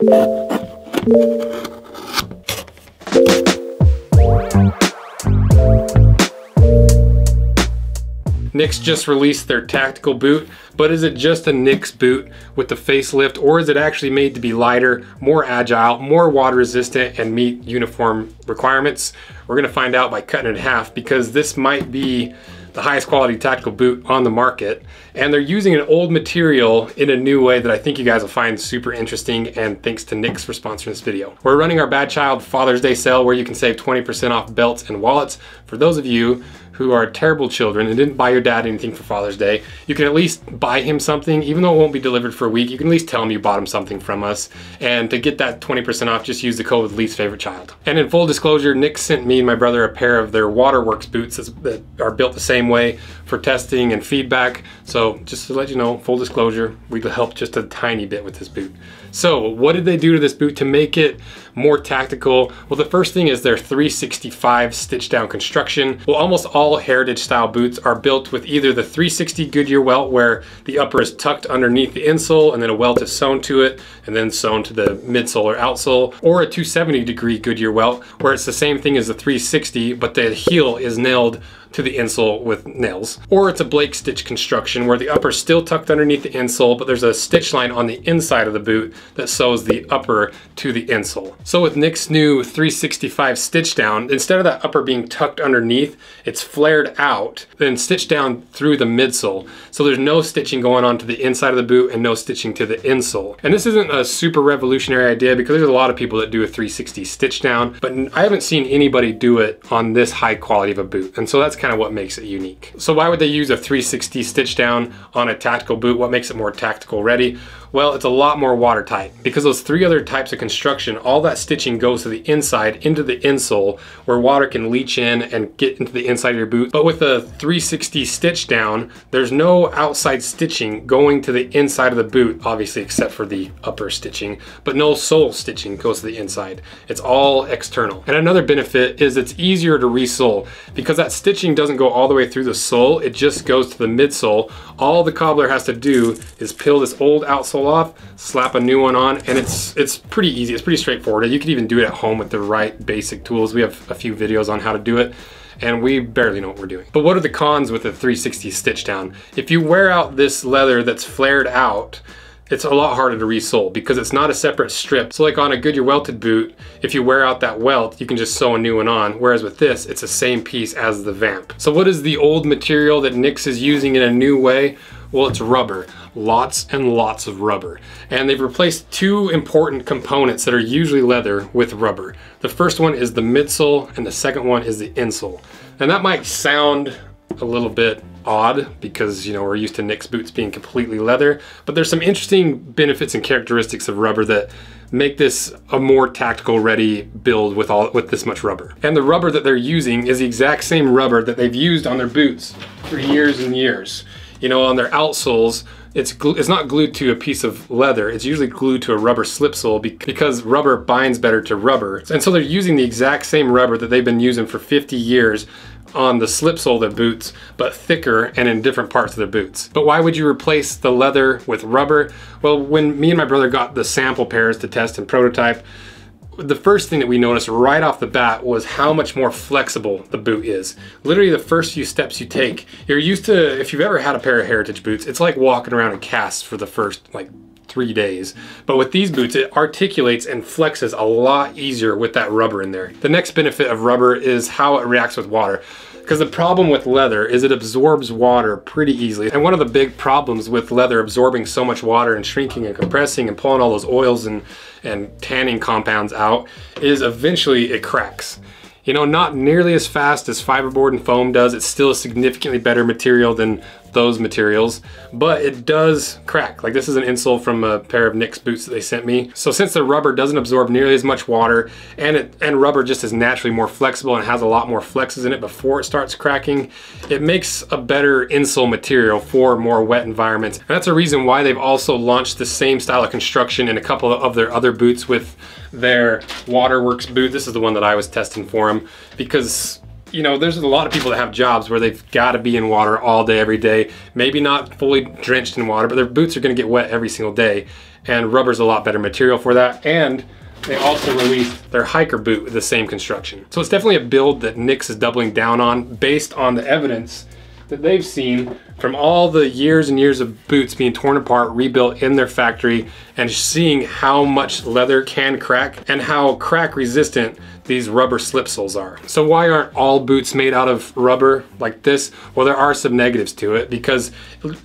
Nicks just released their tactical boot, but is it just a Nicks boot with the facelift or is it actually made to be lighter, more agile, more water resistant and meet uniform requirements? We're gonna find out by cutting it in half because this might be the highest quality tactical boot on the market. And they're using an old material in a new way that I think you guys will find super interesting and thanks to Nicks for sponsoring this video. We're running our Bad Child Father's Day sale where you can save 20% off belts and wallets. For those of you who are terrible children and didn't buy your dad anything for Father's Day, you can at least buy him something, even though it won't be delivered for a week, you can at least tell him you bought him something from us. And to get that 20% off, just use the code least favorite child. And in full disclosure, Nick sent me and my brother a pair of their Waterworks boots that are built the same way for testing and feedback. So just to let you know, full disclosure, we helped just a tiny bit with this boot. So what did they do to this boot to make it more tactical? Well, the first thing is their 365 stitch down construction. Well, almost all heritage style boots are built with either the 360 Goodyear welt where the upper is tucked underneath the insole and then a welt is sewn to it and then sewn to the midsole or outsole, or a 270 degree Goodyear welt where it's the same thing as the 360 but the heel is nailed to the insole with nails. Or it's a Blake stitch construction where the upper is still tucked underneath the insole, but there's a stitch line on the inside of the boot that sews the upper to the insole. So with Nicks new 365 stitch down, instead of that upper being tucked underneath, it's flared out, then stitched down through the midsole. So there's no stitching going on to the inside of the boot and no stitching to the insole. And this isn't a super revolutionary idea because there's a lot of people that do a 360 stitch down, but I haven't seen anybody do it on this high quality of a boot. And so that's kind of what makes it unique. So why would they use a 360 stitch down on a tactical boot? What makes it more tactical ready? Well, it's a lot more watertight because those three other types of construction, all that stitching goes to the inside into the insole where water can leach in and get into the inside of your boot. But with a 360 stitch down, there's no outside stitching going to the inside of the boot, obviously except for the upper stitching, but no sole stitching goes to the inside. It's all external. And another benefit is it's easier to resole because that stitching doesn't go all the way through the sole, it just goes to the midsole. All the cobbler has to do is peel this old outsole off, slap a new one on, and it's it's pretty easy. It's pretty straightforward. You could even do it at home with the right basic tools. We have a few videos on how to do it and we barely know what we're doing. But what are the cons with a 360 stitch down? If you wear out this leather that's flared out, it's a lot harder to resole because it's not a separate strip. So like on a Goodyear welted boot, if you wear out that welt, you can just sew a new one on. Whereas with this, it's the same piece as the vamp. So what is the old material that Nicks is using in a new way? Well, it's rubber, lots and lots of rubber. And they've replaced two important components that are usually leather with rubber. The first one is the midsole and the second one is the insole. And that might sound a little bit odd because you know we're used to Nicks boots being completely leather but there's some interesting benefits and characteristics of rubber that make this a more tactical ready build with all with this much rubber and the rubber that they're using is the exact same rubber that they've used on their boots for years and years you know, on their outsoles, it's it's not glued to a piece of leather. It's usually glued to a rubber slip sole because rubber binds better to rubber. And so they're using the exact same rubber that they've been using for 50 years on the slip sole of their boots, but thicker and in different parts of their boots. But why would you replace the leather with rubber? Well, when me and my brother got the sample pairs to test and prototype, the first thing that we noticed right off the bat was how much more flexible the boot is. Literally the first few steps you take, you're used to, if you've ever had a pair of heritage boots, it's like walking around in casts for the first like three days. But with these boots, it articulates and flexes a lot easier with that rubber in there. The next benefit of rubber is how it reacts with water. Because the problem with leather is it absorbs water pretty easily. And one of the big problems with leather absorbing so much water and shrinking and compressing and pulling all those oils and, and tanning compounds out is eventually it cracks. You know, not nearly as fast as fiberboard and foam does. It's still a significantly better material than those materials, but it does crack. Like this is an insole from a pair of Nicks boots that they sent me. So since the rubber doesn't absorb nearly as much water and it and rubber just is naturally more flexible and has a lot more flexes in it before it starts cracking, it makes a better insole material for more wet environments. And that's a reason why they've also launched the same style of construction in a couple of their other boots with their Waterworks boot. This is the one that I was testing for them because you know, there's a lot of people that have jobs where they've got to be in water all day, every day. Maybe not fully drenched in water, but their boots are going to get wet every single day. and rubber's a lot better material for that. And they also released their hiker boot with the same construction. So it's definitely a build that Nicks is doubling down on based on the evidence that they've seen from all the years and years of boots being torn apart, rebuilt in their factory, and seeing how much leather can crack and how crack resistant these rubber slip soles are. So why aren't all boots made out of rubber like this? Well, there are some negatives to it because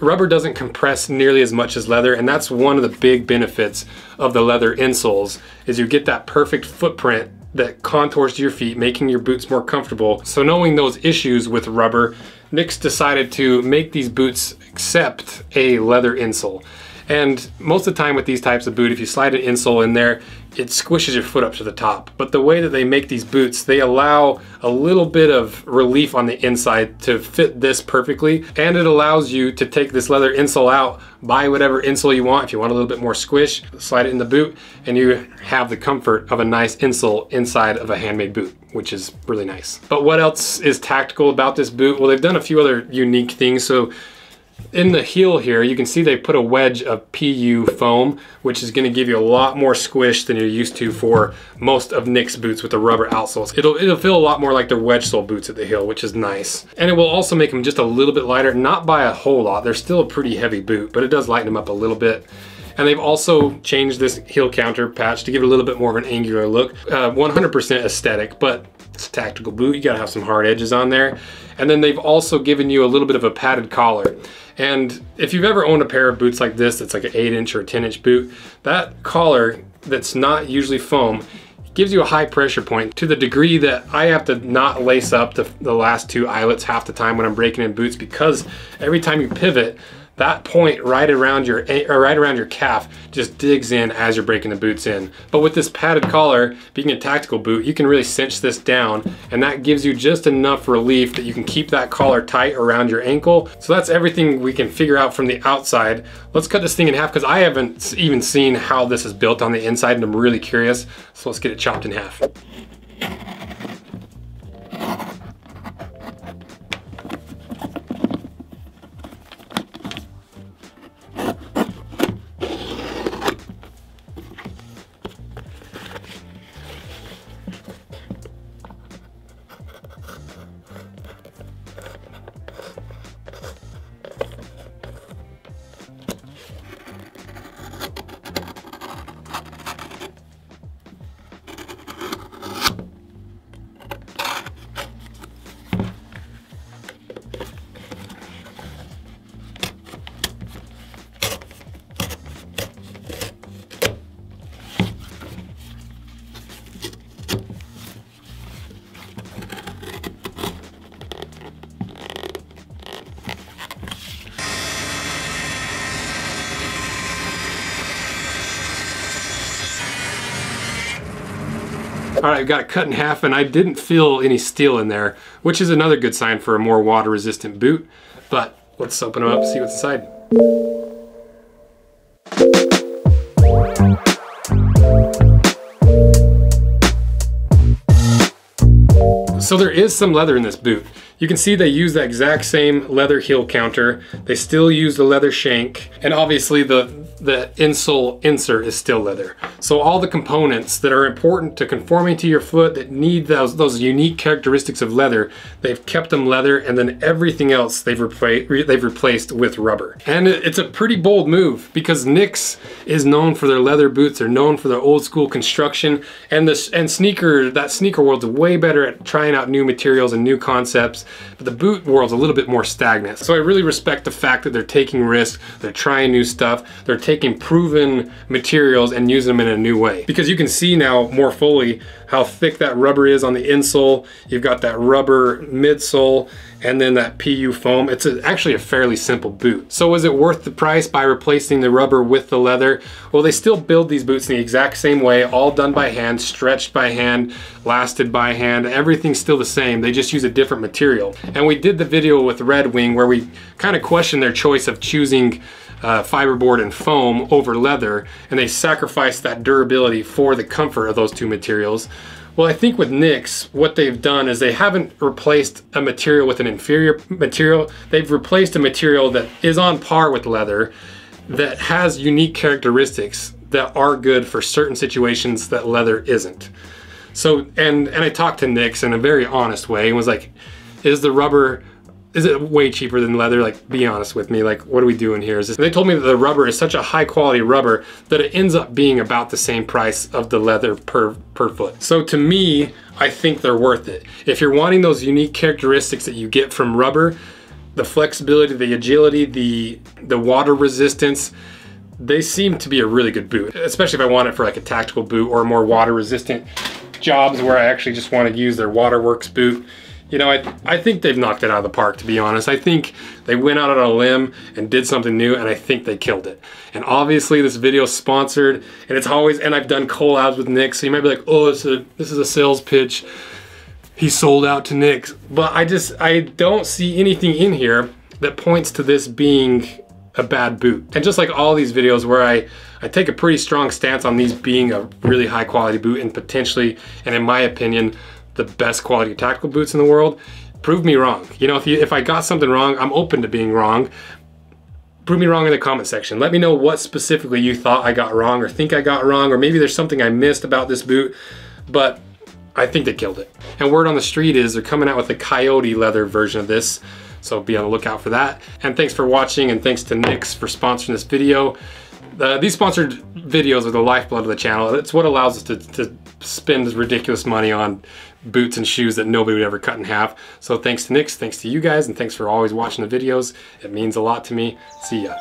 rubber doesn't compress nearly as much as leather, and that's one of the big benefits of the leather insoles is you get that perfect footprint that contours to your feet, making your boots more comfortable. So knowing those issues with rubber, Nicks decided to make these boots accept a leather insole. And most of the time with these types of boot, if you slide an insole in there, it squishes your foot up to the top. But the way that they make these boots, they allow a little bit of relief on the inside to fit this perfectly. And it allows you to take this leather insole out, buy whatever insole you want. If you want a little bit more squish, slide it in the boot, and you have the comfort of a nice insole inside of a handmade boot which is really nice. But what else is tactical about this boot? Well, they've done a few other unique things. So in the heel here, you can see they put a wedge of PU foam, which is gonna give you a lot more squish than you're used to for most of Nicks boots with the rubber outsoles. It'll, it'll feel a lot more like their wedge sole boots at the heel, which is nice. And it will also make them just a little bit lighter, not by a whole lot. They're still a pretty heavy boot, but it does lighten them up a little bit. And they've also changed this heel counter patch to give it a little bit more of an angular look. 100% uh, aesthetic, but tactical boot. You gotta have some hard edges on there. And then they've also given you a little bit of a padded collar. And if you've ever owned a pair of boots like this, that's like an eight inch or 10 inch boot, that collar that's not usually foam gives you a high pressure point to the degree that I have to not lace up the, the last two eyelets half the time when I'm breaking in boots because every time you pivot, that point right around your right around your calf just digs in as you're breaking the boots in. But with this padded collar, being a tactical boot, you can really cinch this down and that gives you just enough relief that you can keep that collar tight around your ankle. So that's everything we can figure out from the outside. Let's cut this thing in half because I haven't even seen how this is built on the inside and I'm really curious. So let's get it chopped in half. All right, I've got it cut in half and I didn't feel any steel in there, which is another good sign for a more water resistant boot. But let's open them up and see what's inside. So there is some leather in this boot. You can see they use that exact same leather heel counter. They still use the leather shank, and obviously the, the insole insert is still leather. So all the components that are important to conforming to your foot that need those, those unique characteristics of leather, they've kept them leather, and then everything else they've, repla they've replaced with rubber. And it's a pretty bold move because Nicks is known for their leather boots. They're known for their old school construction, and this and sneaker that sneaker world's way better at trying out new materials and new concepts but the boot world's a little bit more stagnant. So I really respect the fact that they're taking risks, they're trying new stuff, they're taking proven materials and using them in a new way. Because you can see now more fully how thick that rubber is on the insole. You've got that rubber midsole and then that PU foam. It's a, actually a fairly simple boot. So is it worth the price by replacing the rubber with the leather? Well, they still build these boots in the exact same way, all done by hand, stretched by hand, lasted by hand. Everything's still the same. They just use a different material. And we did the video with Red Wing where we kind of questioned their choice of choosing uh, fiberboard and foam over leather, and they sacrificed that durability for the comfort of those two materials. Well, I think with Nicks, what they've done is they haven't replaced a material with an inferior material. They've replaced a material that is on par with leather that has unique characteristics that are good for certain situations that leather isn't. So and and I talked to Nicks in a very honest way and was like, is the rubber is it way cheaper than leather? Like, be honest with me. Like, what are we doing here? Is this? They told me that the rubber is such a high quality rubber that it ends up being about the same price of the leather per per foot. So to me, I think they're worth it. If you're wanting those unique characteristics that you get from rubber, the flexibility, the agility, the the water resistance, they seem to be a really good boot, especially if I want it for like a tactical boot or more water resistant jobs where I actually just want to use their Waterworks boot. You know, I, I think they've knocked it out of the park, to be honest. I think they went out on a limb and did something new, and I think they killed it. And obviously, this video is sponsored, and it's always, and I've done collabs with Nick, so you might be like, oh, this is a, this is a sales pitch. He sold out to Nick. But I just, I don't see anything in here that points to this being a bad boot. And just like all these videos where I, I take a pretty strong stance on these being a really high quality boot and potentially, and in my opinion, the best quality tactical boots in the world, prove me wrong. You know, if, you, if I got something wrong, I'm open to being wrong. Prove me wrong in the comment section. Let me know what specifically you thought I got wrong or think I got wrong, or maybe there's something I missed about this boot, but I think they killed it. And word on the street is they're coming out with a coyote leather version of this, so be on the lookout for that. And thanks for watching, and thanks to Nicks for sponsoring this video. Uh, these sponsored videos are the lifeblood of the channel. It's what allows us to, to spend ridiculous money on boots and shoes that nobody would ever cut in half. So thanks to Nicks, thanks to you guys, and thanks for always watching the videos. It means a lot to me. See ya.